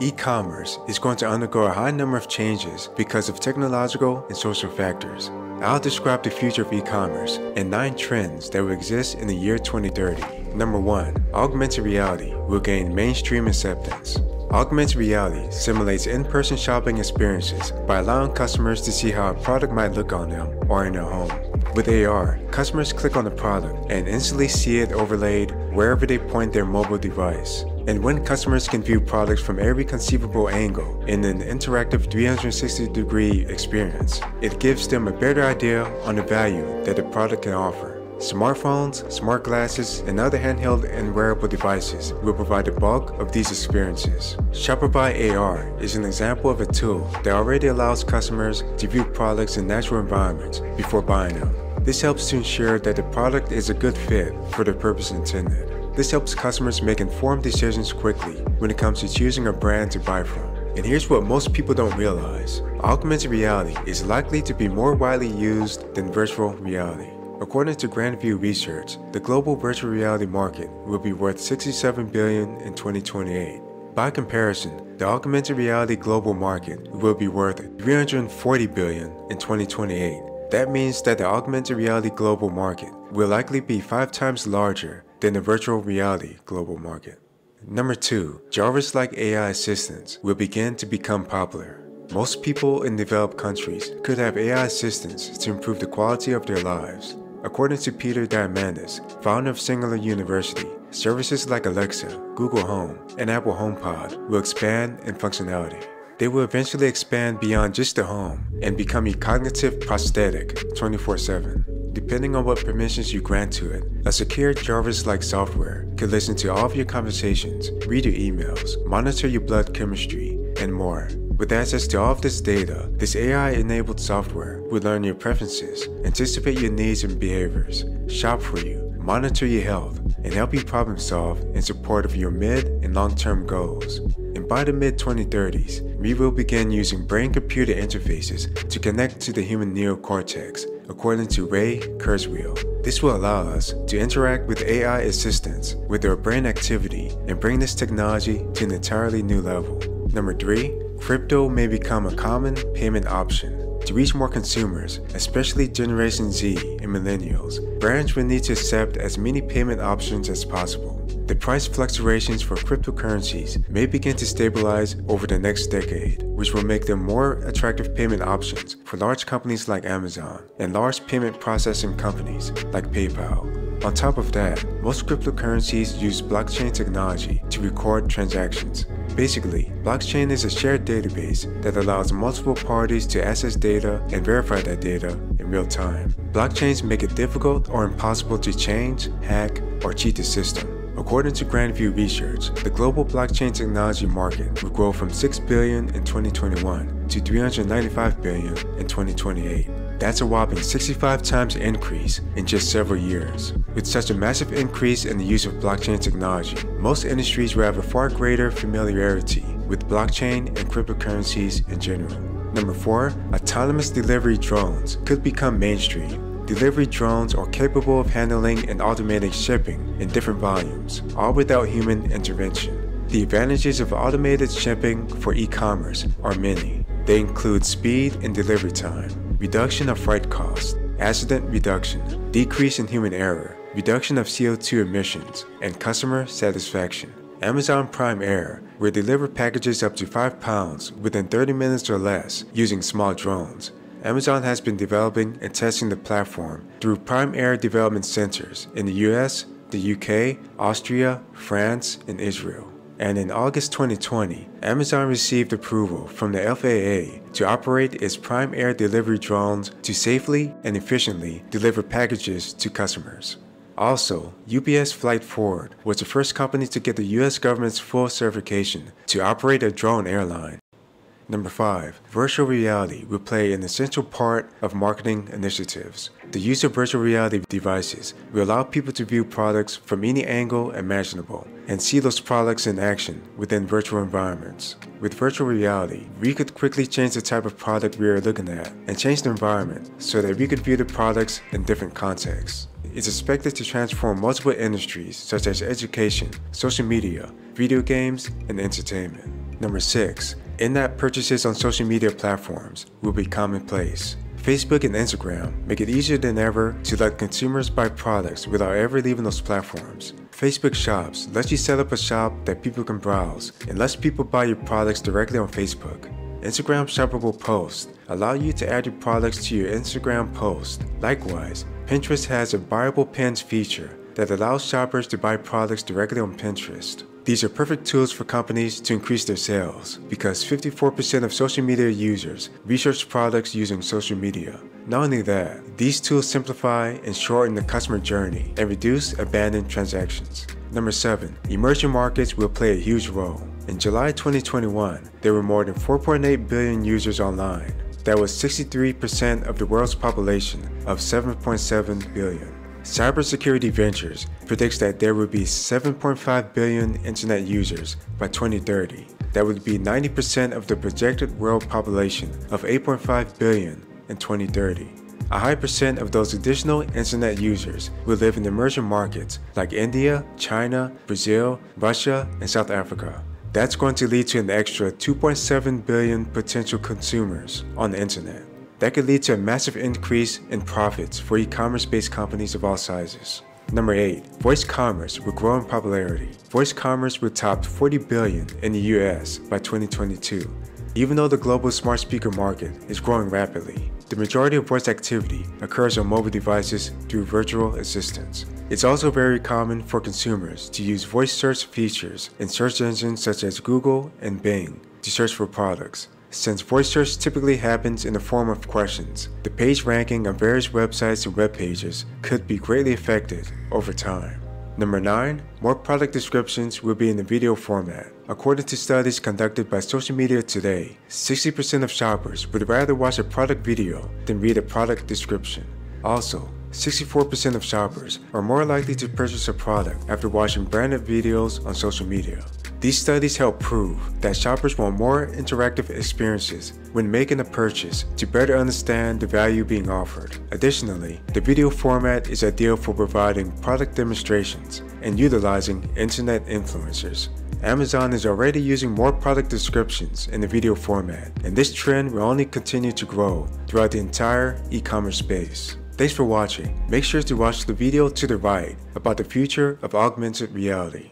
E-commerce is going to undergo a high number of changes because of technological and social factors. I'll describe the future of e-commerce and 9 trends that will exist in the year 2030. Number 1. Augmented reality will gain mainstream acceptance. Augmented reality simulates in-person shopping experiences by allowing customers to see how a product might look on them or in their home. With AR, customers click on the product and instantly see it overlaid wherever they point their mobile device. And when customers can view products from every conceivable angle in an interactive 360 degree experience, it gives them a better idea on the value that the product can offer. Smartphones, smart glasses, and other handheld and wearable devices will provide the bulk of these experiences. Shopify AR is an example of a tool that already allows customers to view products in natural environments before buying them. This helps to ensure that the product is a good fit for the purpose intended. This helps customers make informed decisions quickly when it comes to choosing a brand to buy from. And here's what most people don't realize. Augmented reality is likely to be more widely used than virtual reality. According to Grand View Research, the global virtual reality market will be worth 67 billion in 2028. By comparison, the augmented reality global market will be worth 340 billion in 2028. That means that the augmented reality global market will likely be 5 times larger than the virtual reality global market. Number 2. Jarvis-like AI assistants will begin to become popular. Most people in developed countries could have AI assistants to improve the quality of their lives. According to Peter Diamandis, founder of Singular University, services like Alexa, Google Home, and Apple HomePod will expand in functionality. They will eventually expand beyond just the home and become a cognitive prosthetic 24 7. Depending on what permissions you grant to it, a secure Jarvis-like software can listen to all of your conversations, read your emails, monitor your blood chemistry, and more. With access to all of this data, this AI-enabled software will learn your preferences, anticipate your needs and behaviors, shop for you, monitor your health, and help you problem solve in support of your mid and long-term goals. And by the mid-2030s, we will begin using brain-computer interfaces to connect to the human neocortex according to Ray Kurzweil. This will allow us to interact with AI assistants with their brain activity and bring this technology to an entirely new level. Number 3. Crypto may become a common payment option. To reach more consumers, especially Generation Z and Millennials, brands will need to accept as many payment options as possible. The price fluctuations for cryptocurrencies may begin to stabilize over the next decade, which will make them more attractive payment options for large companies like Amazon and large payment processing companies like PayPal. On top of that, most cryptocurrencies use blockchain technology to record transactions. Basically, blockchain is a shared database that allows multiple parties to access data and verify that data in real time. Blockchains make it difficult or impossible to change, hack, or cheat the system. According to Grand View Research, the global blockchain technology market will grow from 6 billion in 2021 to 395 billion in 2028. That's a whopping 65 times increase in just several years. With such a massive increase in the use of blockchain technology, most industries will have a far greater familiarity with blockchain and cryptocurrencies in general. Number 4. Autonomous delivery drones could become mainstream Delivery drones are capable of handling and automating shipping in different volumes, all without human intervention. The advantages of automated shipping for e-commerce are many. They include speed and delivery time, reduction of freight costs, accident reduction, decrease in human error, reduction of CO2 emissions, and customer satisfaction. Amazon Prime Air will deliver packages up to 5 pounds within 30 minutes or less using small drones, Amazon has been developing and testing the platform through Prime Air development centers in the US, the UK, Austria, France, and Israel. And in August 2020, Amazon received approval from the FAA to operate its Prime Air delivery drones to safely and efficiently deliver packages to customers. Also, UPS Flight Forward was the first company to get the US government's full certification to operate a drone airline Number 5. Virtual reality will play an essential part of marketing initiatives. The use of virtual reality devices will allow people to view products from any angle imaginable and see those products in action within virtual environments. With virtual reality, we could quickly change the type of product we are looking at and change the environment so that we could view the products in different contexts. It's expected to transform multiple industries such as education, social media, video games, and entertainment. Number 6. In-app purchases on social media platforms will be commonplace. Facebook and Instagram make it easier than ever to let consumers buy products without ever leaving those platforms. Facebook Shops lets you set up a shop that people can browse and lets people buy your products directly on Facebook. Instagram shoppable posts allow you to add your products to your Instagram post. Likewise, Pinterest has a buyable pins feature that allows shoppers to buy products directly on Pinterest. These are perfect tools for companies to increase their sales because 54% of social media users research products using social media. Not only that, these tools simplify and shorten the customer journey and reduce abandoned transactions. Number 7. Emerging markets will play a huge role. In July 2021, there were more than 4.8 billion users online. That was 63% of the world's population of 7.7 billion. Cybersecurity Ventures predicts that there will be 7.5 billion internet users by 2030. That would be 90% of the projected world population of 8.5 billion in 2030. A high percent of those additional internet users will live in emerging markets like India, China, Brazil, Russia, and South Africa. That's going to lead to an extra 2.7 billion potential consumers on the internet. That could lead to a massive increase in profits for e-commerce based companies of all sizes. Number 8. Voice commerce will grow in popularity. Voice commerce will top 40 billion in the US by 2022. Even though the global smart speaker market is growing rapidly, the majority of voice activity occurs on mobile devices through virtual assistants. It's also very common for consumers to use voice search features in search engines such as Google and Bing to search for products. Since voice search typically happens in the form of questions, the page ranking of various websites and web pages could be greatly affected over time. Number 9. More product descriptions will be in the video format. According to studies conducted by Social Media Today, 60% of shoppers would rather watch a product video than read a product description. Also, 64% of shoppers are more likely to purchase a product after watching branded videos on social media. These studies help prove that shoppers want more interactive experiences when making a purchase to better understand the value being offered. Additionally, the video format is ideal for providing product demonstrations and utilizing internet influencers. Amazon is already using more product descriptions in the video format, and this trend will only continue to grow throughout the entire e-commerce space. Thanks for watching. Make sure to watch the video to the right about the future of augmented reality.